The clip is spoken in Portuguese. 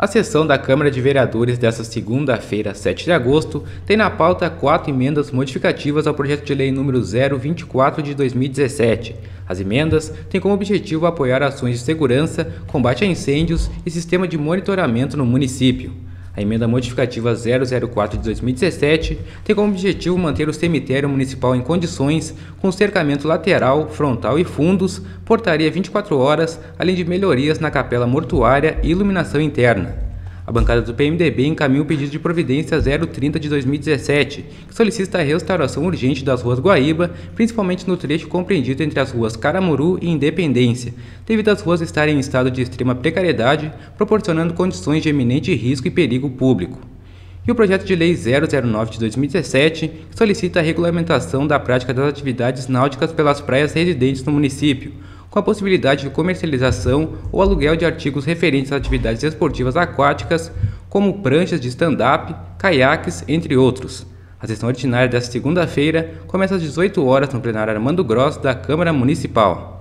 A sessão da Câmara de Vereadores desta segunda-feira, 7 de agosto, tem na pauta quatro emendas modificativas ao projeto de lei número 024 de 2017. As emendas têm como objetivo apoiar ações de segurança, combate a incêndios e sistema de monitoramento no município. A emenda modificativa 004 de 2017 tem como objetivo manter o cemitério municipal em condições com cercamento lateral, frontal e fundos, portaria 24 horas, além de melhorias na capela mortuária e iluminação interna. A bancada do PMDB encaminha o pedido de providência 030 de 2017, que solicita a restauração urgente das ruas Guaíba, principalmente no trecho compreendido entre as ruas Caramuru e Independência, devido às ruas estarem em estado de extrema precariedade, proporcionando condições de eminente risco e perigo público. E o projeto de lei 009 de 2017, que solicita a regulamentação da prática das atividades náuticas pelas praias residentes no município, com a possibilidade de comercialização ou aluguel de artigos referentes a atividades esportivas aquáticas, como pranchas de stand-up, caiaques, entre outros. A sessão ordinária desta segunda-feira começa às 18 horas no plenário Armando Gross da Câmara Municipal.